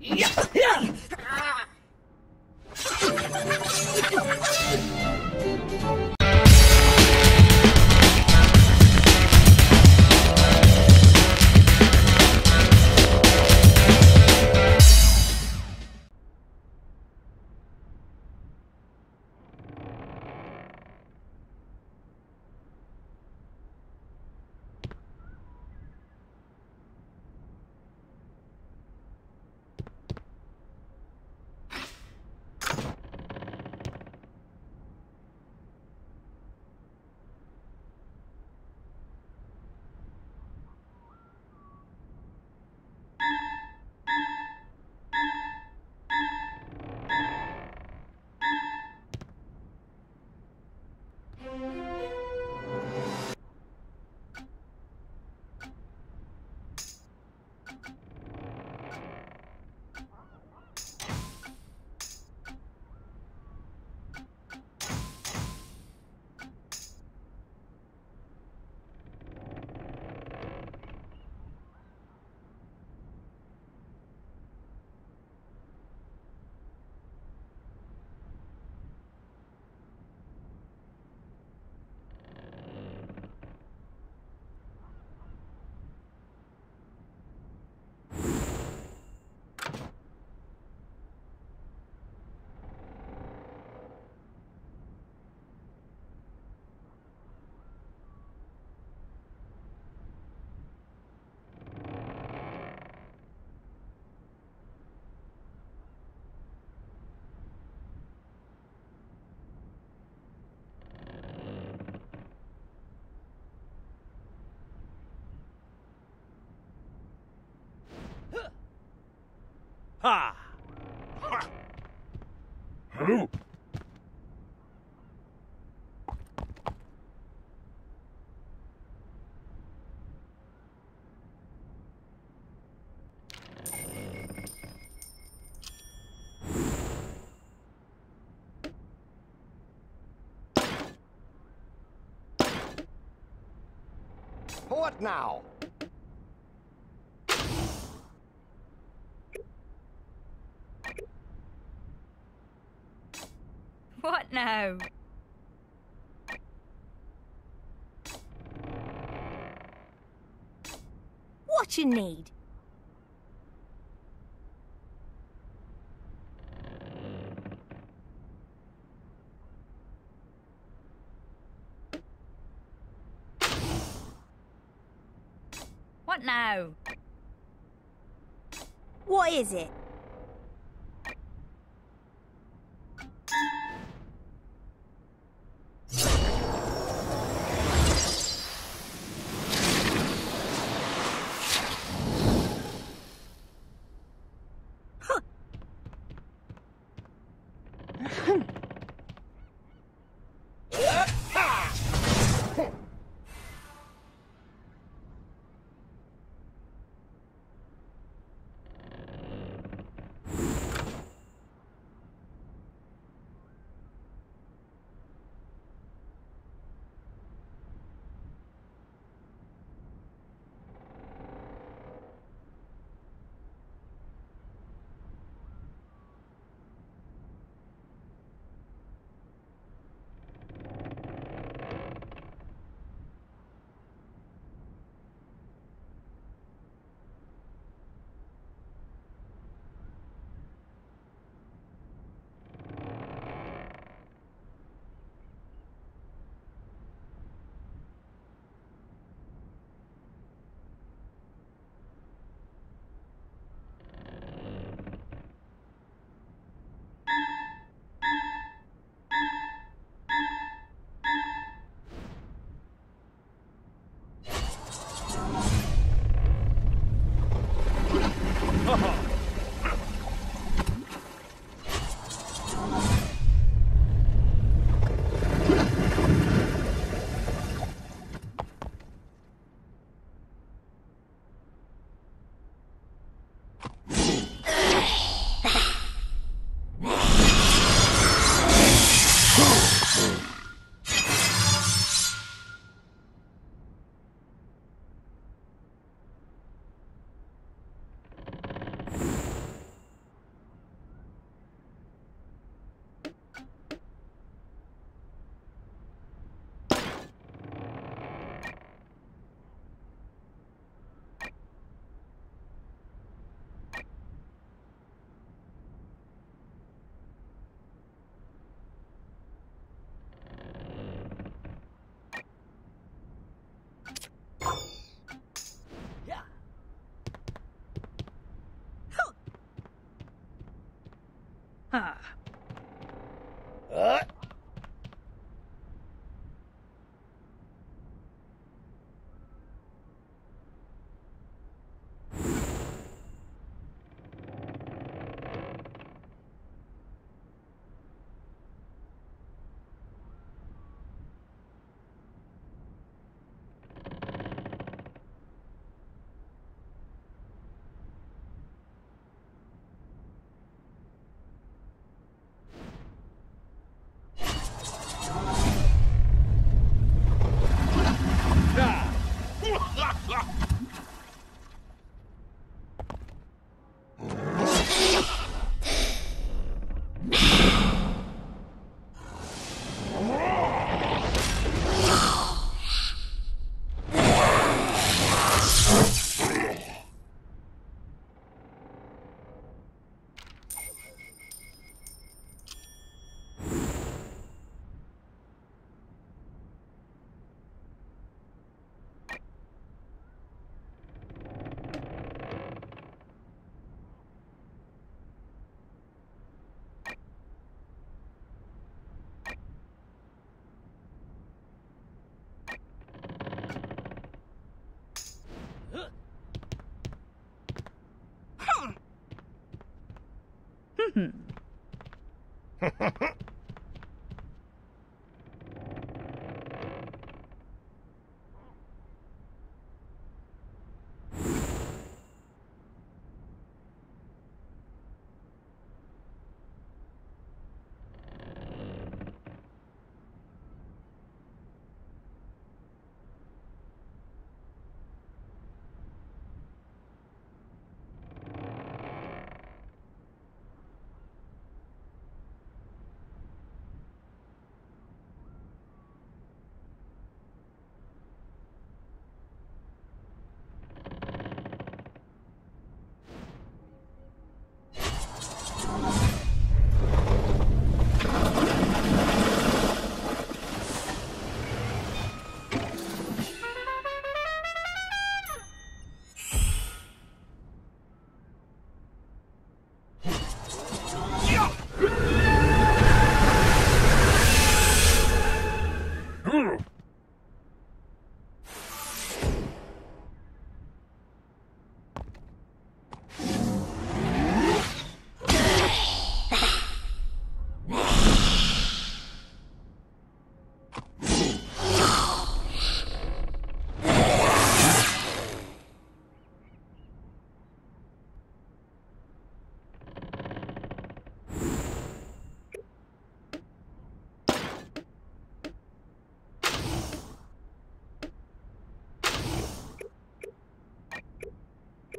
Yeah. Ha! Who? What now? Now? What you need? What now? What is it? 嗯。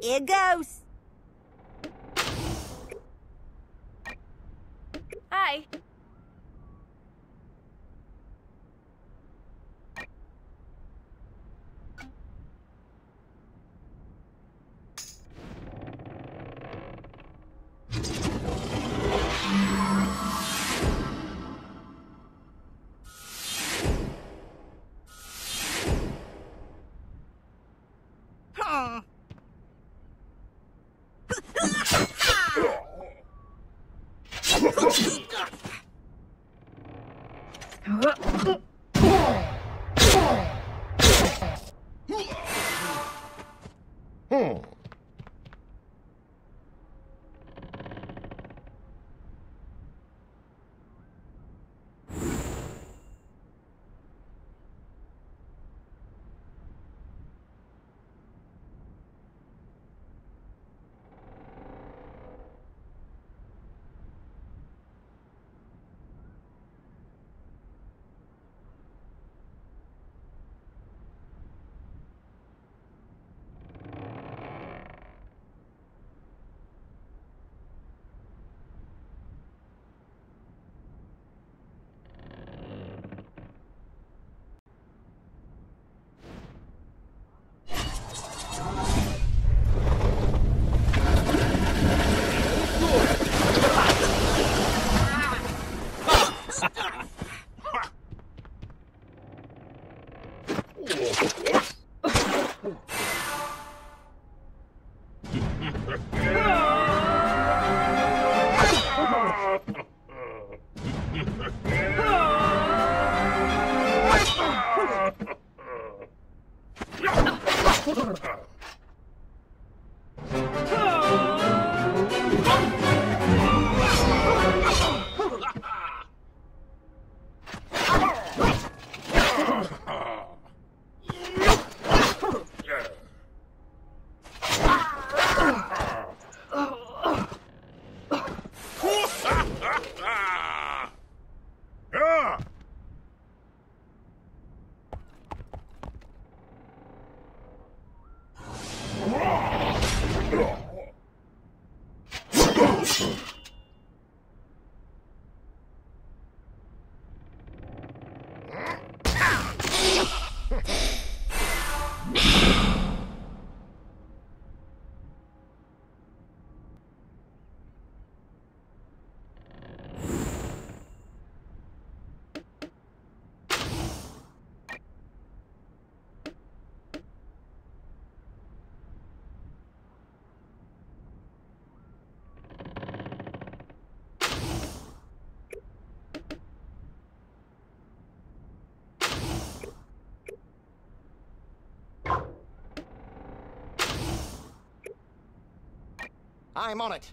Here goes. Oh, Oh. I'm on it.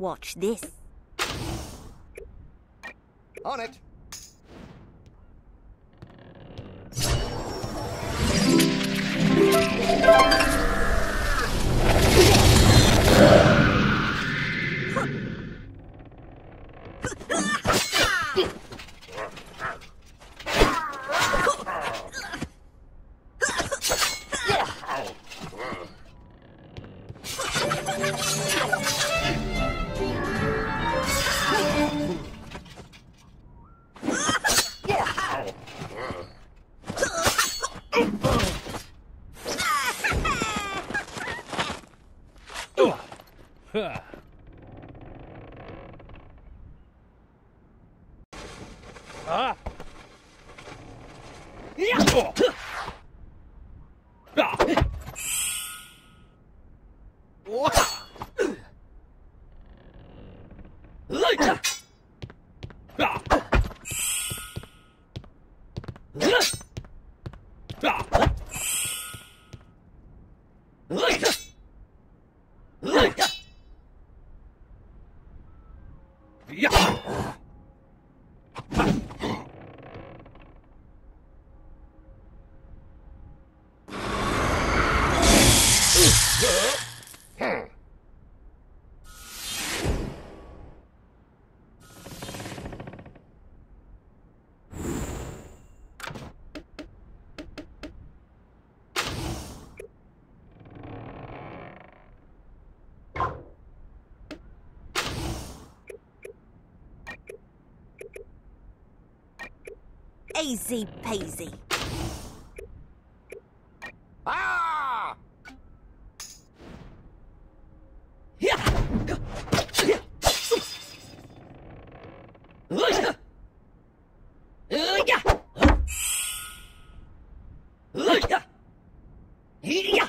Watch this. On it. ああ。やっ Easy peasy. Ah!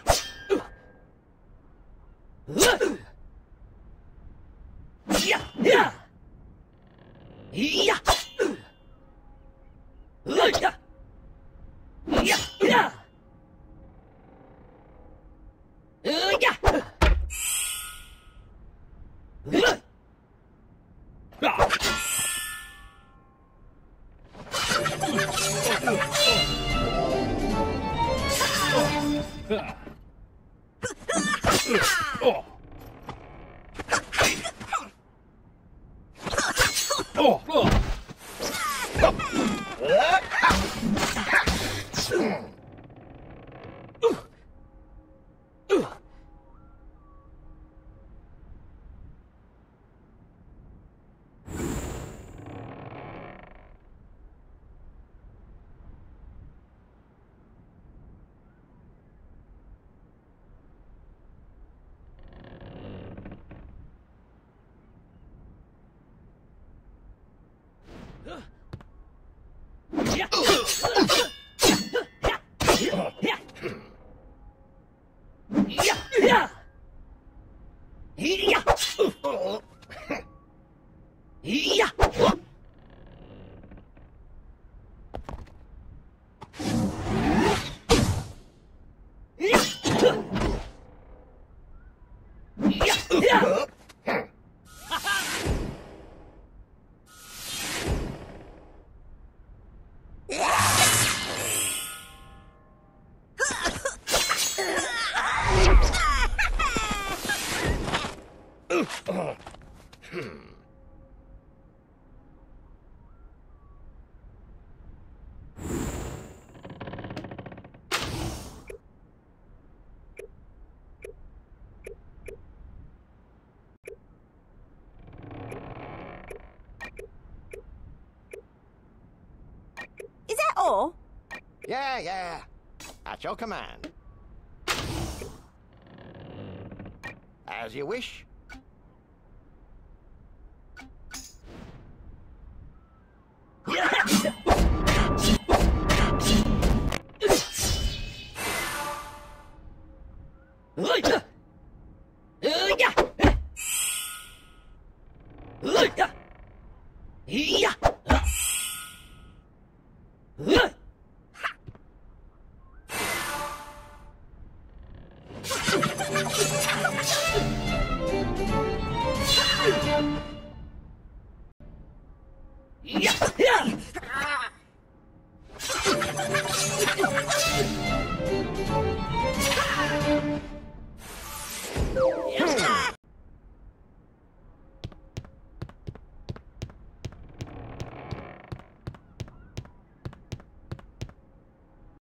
Is Yeah, yeah. At your command. As you wish. Look!